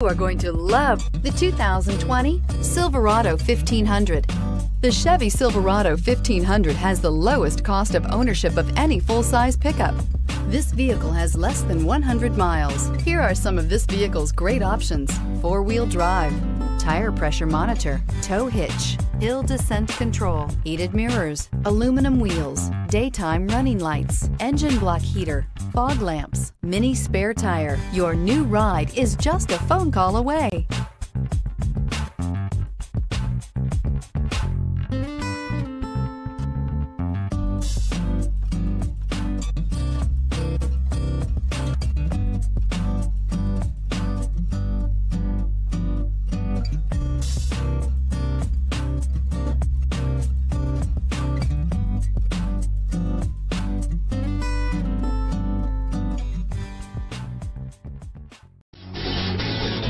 You are going to love the 2020 Silverado 1500. The Chevy Silverado 1500 has the lowest cost of ownership of any full-size pickup. This vehicle has less than 100 miles. Here are some of this vehicle's great options. Four-wheel drive, tire pressure monitor, tow hitch, hill descent control, heated mirrors, aluminum wheels, daytime running lights, engine block heater, fog lamps, mini spare tire. Your new ride is just a phone call away.